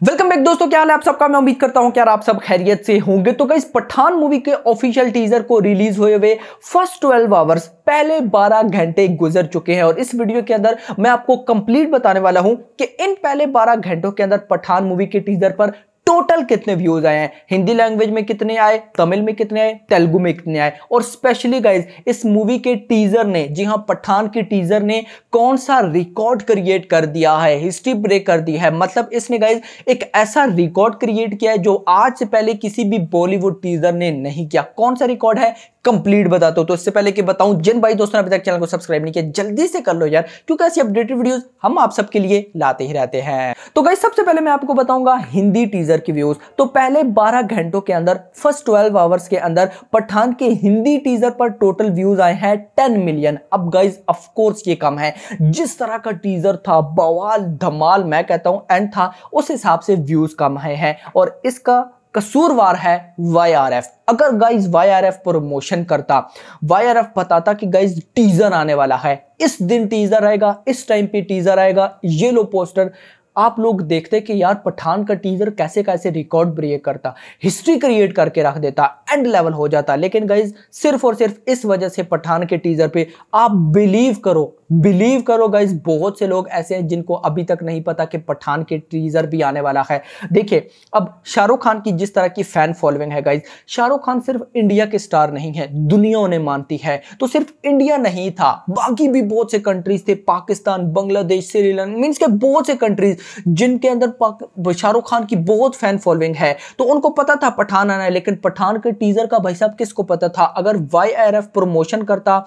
Welcome back दोस्तों, क्या हाल है आप सबका? मैं उम्मीद करता हूँ कि यार आप सब खैरियत से होंगे। तो गाइस पठान मूवी के ऑफिशियल टीजर को रिलीज़ हुए हुए फ़र्स्ट 12 आवर्स पहले 12 घंटे गुजर चुके हैं। और इस वीडियो के अंदर मैं आपको कंप्लीट बताने वाला हूँ कि इन पहले 12 घंटों के अंदर पठान मूवी के टीजर पर टोटल कितने व्यूज़ आए हैं? हिंदी लैंग्वेज में कितने आए? तमिल में कितने आए? तेलुगु में कितने आए? और स्पेशली गाइज़ इस मूवी के टीजर ने, जी हाँ पठान के टीजर ने कौन सा रिकॉर्ड क्रिएट कर दिया है? हिस्ट्री ब्रेक कर दी है। मतलब इसने गाइज़ एक ऐसा रिकॉर्ड क्रिएट किया है जो आज से पहले किसी भी बॉलीवुड टीजर ने नहीं किया। कौन सा रिकॉर्ड है? कंप्लीट बताता हूँ। तो इससे पहले कि बताऊँ, जिन भाई दोस्तों ने अभी तक चैनल को सब्सक्राइब नहीं किया, जल्दी से कर लो यार, क्योंकि ऐसी अपडेटेड वीडियोस हम आप सबके लिए लाते ही रहते हैं। तो गाइस सबसे पहले मैं आपको बताऊँगा हिंदी टीजर की व्यूज़ तो पहले 12 घंटों के अंदर फ़र्स्ट 12 आवर्स के अंदर, पठान के हिंदी टीजर पर टोटल व्यूज़ आए हैं 10 मिलियन अब गाइज़ ऑफकोर्स ये कम है। जिस तरह का टीजर था, बवाल धमाल मैं कहता हूँ एंड था, उस हिसाब से व्यूज़ कम आए हैं। और इसका कसूरवार है वाई आर एफ़ अगर guys Y R F promotion करता वाई आर एफ़ बताता कि गाइज़ टीजर आने वाला है। इस दिन टीजर आएगा, इस टाइम पे टीजर आएगा। ये लो पोस्टर आप लोग देखते कि यार पठान का टीजर कैसे कैसे रिकॉर्ड ब्रेक करता। हिस्ट्री क्रिएट करके रख देता। एंड लेवल हो जाता। लेकिन गाइज़ सिर्फ़ और सिर्फ़ इस वजह से पठान के टीजर पे आप बिलीव करो। बिलीव करो गाइज़ बहुत से लोग ऐसे हैं जिनको अभी तक नहीं पता कि पठान के टीजर भी आने वाला है। देखिए, अब शाहरुख खान की जिस तरह की फ़ैन फॉलोइंग है गाइज़ शाहरुख खान सिर्फ़ इंडिया के स्टार नहीं है, दुनिया उन्हें मानती है। तो सिर्फ़ इंडिया नहीं था, बाकी भी बहुत से कंट्रीज़ थे, पाकिस्तान, बांग्लादेश, श्रीलंका मीन्स के बहुत से कंट्रीज़ जिनके अंदर शाहरुख खान की बहुत फ़ैन फॉलोइंग है। तो उनको पता था पठान आना है, लेकिन पठान के टीजर का भाई साहब किसको पता था? अगर वाईआरएफ प्रमोशन करता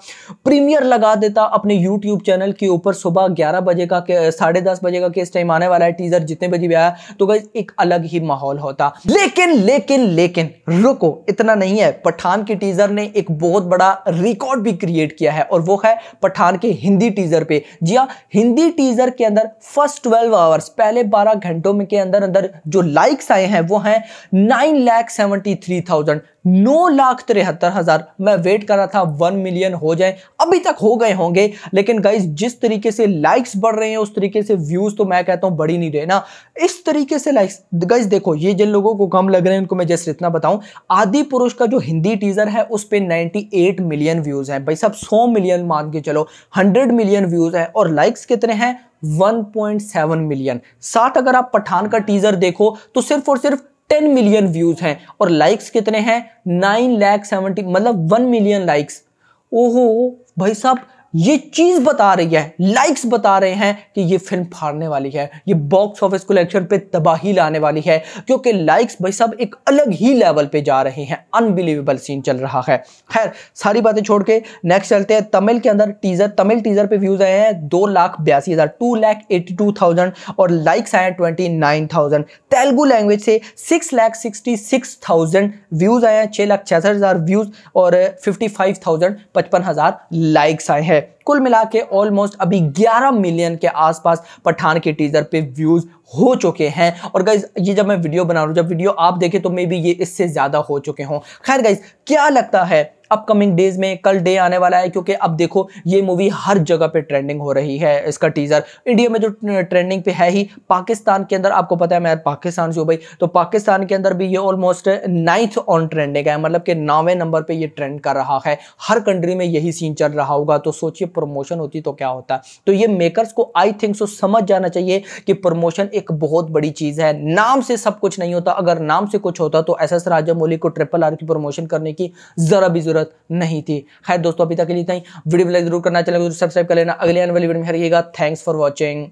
प्रीमियर लगा देता अपने यूट्यूब चैनल के ऊपर सुबह ग्यारह बजे का साढ़े दस बजे का किस टाइम आने वाला है टीजर जितने बजे भी आया तो गई एक अलग ही माहौल होता। लेकिन लेकिन लेकिन, रुको, इतना नहीं है। पठान के टीजर ने एक बहुत बड़ा रिकॉर्ड भी क्रिएट किया है, और वो है पठान के हिंदी टीजर पे। जी हाँ हिंदी टीजर के अंदर फ़र्स्ट ट्वेल्व आवर्स पहले बारह घंटों में के अंदर अंदर जो लाइक्स आए हैं, वो हैं nine lakh seventy three thousand नौ लाख तिरहत्तर हज़ार। मैं वेट कर रहा था वन मिलियन हो जाए। अभी तक हो गए होंगे, लेकिन गाइज़ जिस तरीके से लाइक्स बढ़ रहे हैं, उस तरीके से व्यूज़ तो मैं कहता हूँ बढ़ी नहीं रहे ना। इस तरीके से लाइक्स गाइज़ देखो, ये जिन लोगों को कम लग रहे हैं, उनको मैं जैसे इतना बताऊँ, आदि पुरुष का जो हिंदी टीजर है, उस पर नाइनटी मिलियन व्यूज़ है। भाई, सब सौ मिलियन मान के चलो हंड्रेड मिलियन व्यूज़ है, और लाइक्स कितने हैं? 1.7 मिलियन साथ अगर आप पठान का टीजर देखो तो सिर्फ़ और सिर्फ़ टेन मिलियन व्यूज़ हैं और लाइक्स कितने हैं? नाइन लैख सेवेंटी मतलब वन मिलियन लाइक्स। ओहो, भाई साहब ये चीज़ बता रही है लाइक्स बता रहे हैं कि ये फ़िल्म फाड़ने वाली है, ये बॉक्स ऑफ़िस कलेक्शन पे तबाही लाने वाली है, क्योंकि लाइक्स भाई साहब एक अलग ही लेवल पे जा रहे हैं अनबिलीवेबल सीन चल रहा है। खैर, सारी बातें छोड़ के नेक्स्ट चलते हैं। तमिल के अंदर टीजर तमिल टीजर पे व्यूज़ आए हैं दो लाख बयासी हज़ार two lakh eighty two thousand और लाइक्स आए हैं twenty nine thousand Telugu language से six lakh sixty six thousand views आए हैं, छह लाख छियासठ हज़ार व्यूज़ और फिफ्टी फाइव थाउज़ेंड पचपन हज़ार लाइक्स आए हैं। कुल मिला के ऑलमोस्ट अभी 11 मिलियन के आसपास पठान के टीजर पे व्यूज़ हो चुके हैं। और गाइज़ ये जब मैं वीडियो बना रहा हूँ, जब वीडियो आप देखें तो मे बी ये इससे ज़्यादा हो चुके हों। खैर गाइज़ क्या लगता है अपकमिंग डेज़ में कल डे आने वाला है, क्योंकि अब देखो, ये मूवी हर जगह पे ट्रेंडिंग हो रही है, इसका टीजर इंडिया में जो ट्रेंडिंग पे है ही, पाकिस्तान के अंदर, आपको पता है मैं पाकिस्तान से हूँ भाई तो पाकिस्तान के अंदर भी ये ऑलमोस्ट नाइन्थ ऑन ट्रेंडिंग है मतलब कि नौवे नंबर पे ये ट्रेंड कर रहा है। हर कंट्री में यही सीन चल रहा होगा तो सोचिए प्रमोशन होती तो क्या होता। तो ये मेकर्स को आई थिंक सो समझ जाना चाहिए कि प्रमोशन एक बहुत बड़ी चीज़ है। नाम से सब कुछ नहीं होता, अगर नाम से कुछ होता तो एस एस राजा मौली को ट्रिपल आर की प्रमोशन करने की जरा भी ज़रूरत नहीं थी। खैर दोस्तों, अभी तक के लिए वीडियो लाइक ज़रूर करना चलेगा को सब्सक्राइब कर लेना। अगले आने वाली वीडियो में रहिएगा थैंक्स फॉर वॉचिंग